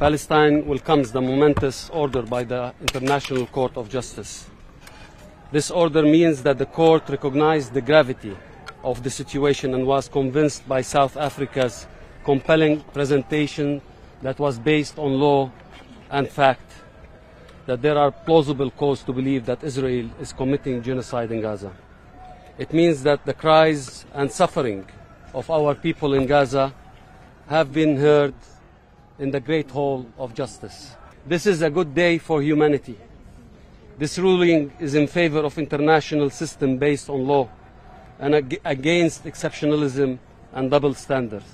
Palestine welcomes the momentous order by the International Court of Justice. This order means that the court recognized the gravity of the situation and was convinced by South Africa's compelling presentation that was based on law and fact that there are plausible cause to believe that Israel is committing genocide in Gaza. It means that the cries and suffering of our people in Gaza have been heard in the great hall of justice. This is a good day for humanity. This ruling is in favor of international system based on law and ag- against exceptionalism and double standards.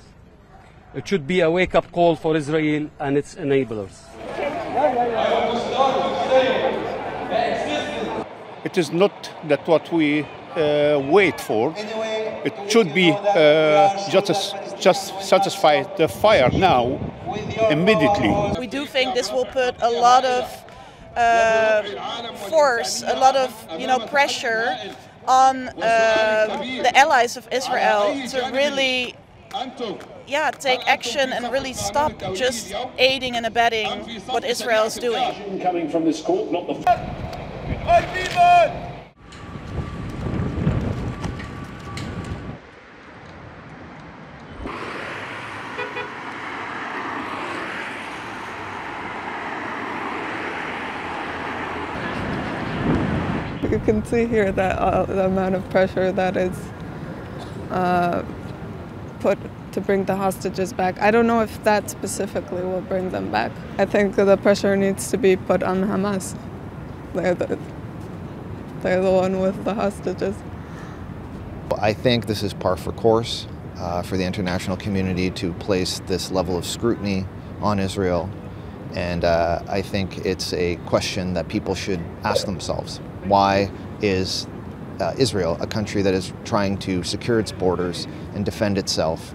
It should be a wake-up call for Israel and its enablers. It is not that what we uh, wait for. It should be uh, just, just satisfy the fire now, immediately. We do think this will put a lot of uh, force, a lot of you know pressure on uh, the allies of Israel to really yeah, take action and really stop just aiding and abetting what Israel is doing. Coming from this court, not the. You can see here that uh, the amount of pressure that is uh, put to bring the hostages back. I don't know if that specifically will bring them back. I think the pressure needs to be put on Hamas. They're the, they're the one with the hostages. I think this is par for course uh, for the international community to place this level of scrutiny on Israel. And uh, I think it's a question that people should ask themselves. Why is uh, Israel, a country that is trying to secure its borders and defend itself,